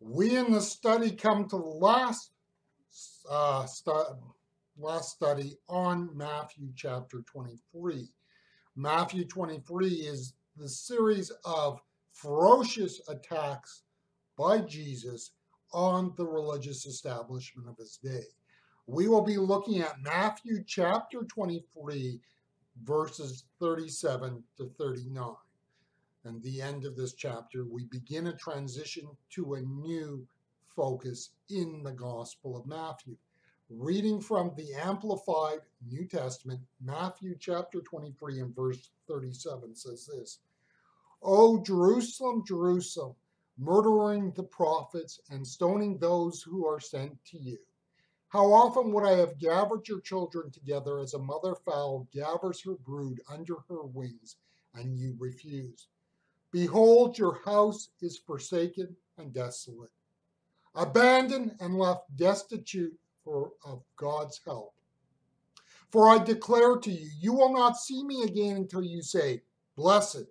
We in the study come to the last uh, stu- last study on Matthew chapter 23. Matthew 23 is the series of ferocious attacks by Jesus on the religious establishment of his day. We will be looking at Matthew chapter 23, verses 37 to 39. And the end of this chapter, we begin a transition to a new focus in the Gospel of Matthew. Reading from the Amplified New Testament, Matthew chapter 23 and verse 37 says this O Jerusalem, Jerusalem, murdering the prophets and stoning those who are sent to you. How often would I have gathered your children together as a mother fowl gathers her brood under her wings, and you refused? Behold, your house is forsaken and desolate, abandoned and left destitute for, of God's help. For I declare to you, you will not see me again until you say, Blessed,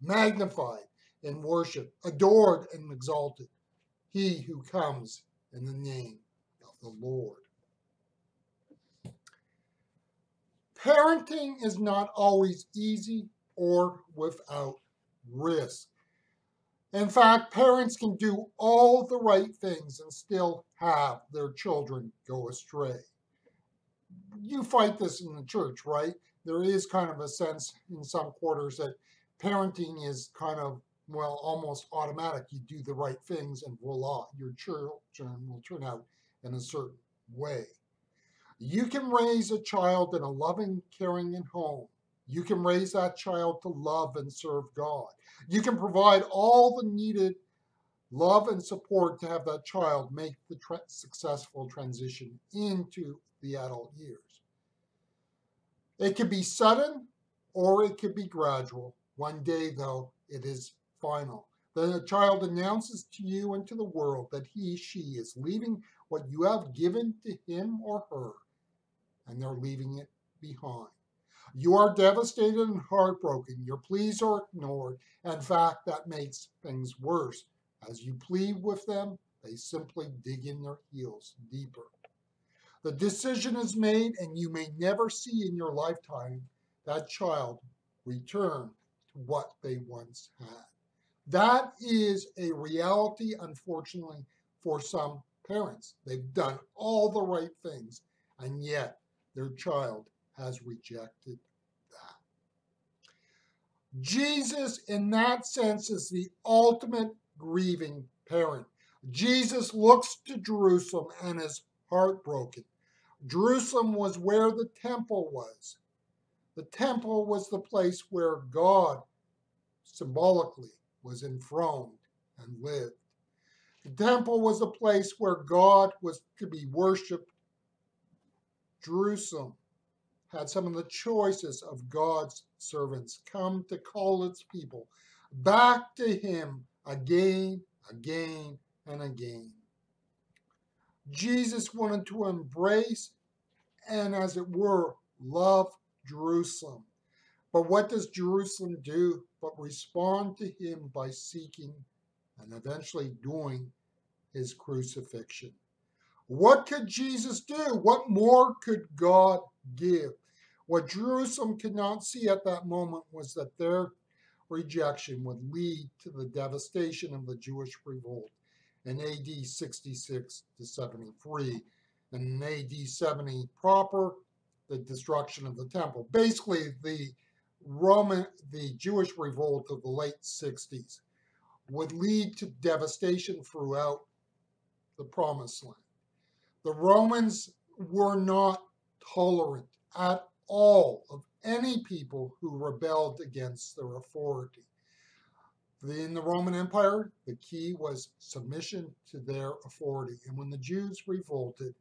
magnified, and worship, adored and exalted, he who comes in the name of the Lord. Parenting is not always easy or without risk. In fact, parents can do all the right things and still have their children go astray. You fight this in the church, right? There is kind of a sense in some quarters that parenting is kind of, well, almost automatic. You do the right things and voila, your children will turn out in a certain way. You can raise a child in a loving, caring home you can raise that child to love and serve God. You can provide all the needed love and support to have that child make the tra- successful transition into the adult years. It could be sudden or it could be gradual. One day, though, it is final. Then the child announces to you and to the world that he, she is leaving what you have given to him or her, and they're leaving it behind. You are devastated and heartbroken. Your pleas are ignored. In fact, that makes things worse. As you plead with them, they simply dig in their heels deeper. The decision is made, and you may never see in your lifetime that child return to what they once had. That is a reality, unfortunately, for some parents. They've done all the right things, and yet their child has rejected that. Jesus, in that sense, is the ultimate grieving parent. Jesus looks to Jerusalem and is heartbroken. Jerusalem was where the temple was. The temple was the place where God symbolically was enthroned and lived. The temple was the place where God was to be worshiped. Jerusalem had some of the choicest of God's servants come to call its people back to Him again, again, and again. Jesus wanted to embrace and, as it were, love Jerusalem. But what does Jerusalem do but respond to him by seeking and eventually doing his crucifixion? What could Jesus do? What more could God give? What Jerusalem could not see at that moment was that their rejection would lead to the devastation of the Jewish revolt in AD 66 to 73, and in AD 70 proper, the destruction of the temple. Basically, the Roman, the Jewish revolt of the late 60s would lead to devastation throughout the Promised Land. The Romans were not tolerant at all of any people who rebelled against their authority. In the Roman Empire, the key was submission to their authority. And when the Jews revolted,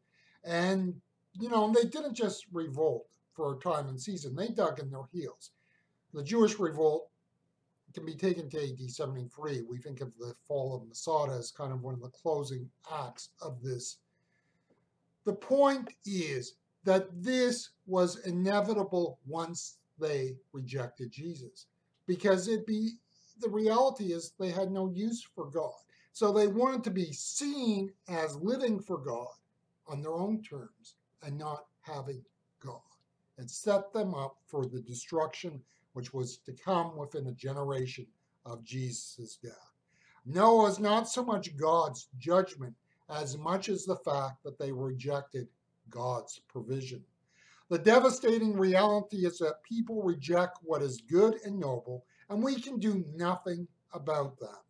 and you know, they didn't just revolt for a time and season, they dug in their heels. The Jewish revolt can be taken to AD 73. We think of the fall of Masada as kind of one of the closing acts of this. The point is that this was inevitable once they rejected Jesus. Because it be the reality is they had no use for God. So they wanted to be seen as living for God on their own terms and not having God. It set them up for the destruction which was to come within a generation of Jesus' death. Noah is not so much God's judgment as much as the fact that they rejected God's provision. The devastating reality is that people reject what is good and noble, and we can do nothing about that.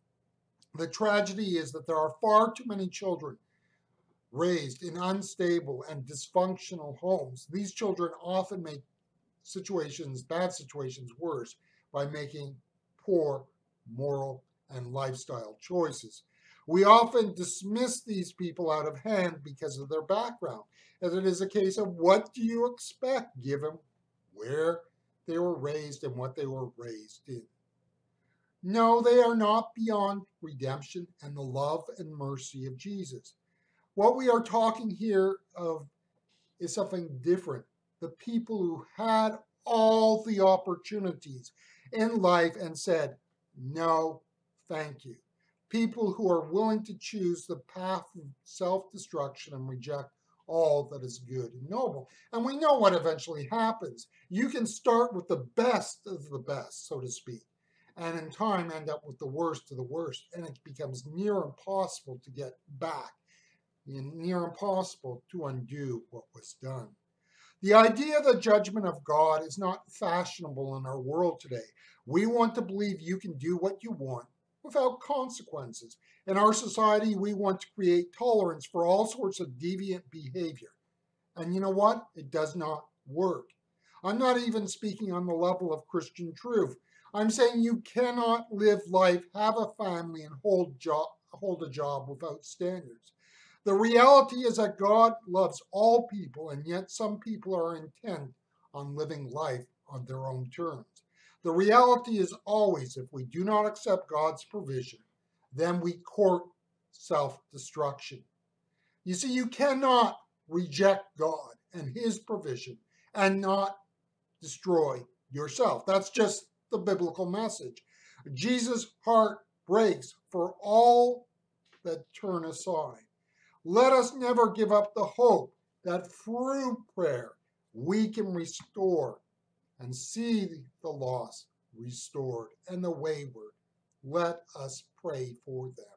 The tragedy is that there are far too many children raised in unstable and dysfunctional homes. These children often make situations, bad situations, worse by making poor moral and lifestyle choices. We often dismiss these people out of hand because of their background, as it is a case of what do you expect given where they were raised and what they were raised in. No, they are not beyond redemption and the love and mercy of Jesus. What we are talking here of is something different. The people who had all the opportunities in life and said, no, thank you. People who are willing to choose the path of self destruction and reject all that is good and noble. And we know what eventually happens. You can start with the best of the best, so to speak, and in time end up with the worst of the worst. And it becomes near impossible to get back, near impossible to undo what was done. The idea of the judgment of God is not fashionable in our world today. We want to believe you can do what you want without consequences. In our society, we want to create tolerance for all sorts of deviant behavior. And you know what? It does not work. I'm not even speaking on the level of Christian truth. I'm saying you cannot live life, have a family, and hold, hold a job without standards. The reality is that God loves all people, and yet some people are intent on living life on their own terms. The reality is always if we do not accept God's provision, then we court self destruction. You see, you cannot reject God and His provision and not destroy yourself. That's just the biblical message. Jesus' heart breaks for all that turn aside. Let us never give up the hope that through prayer we can restore and see the lost restored and the wayward. Let us pray for them.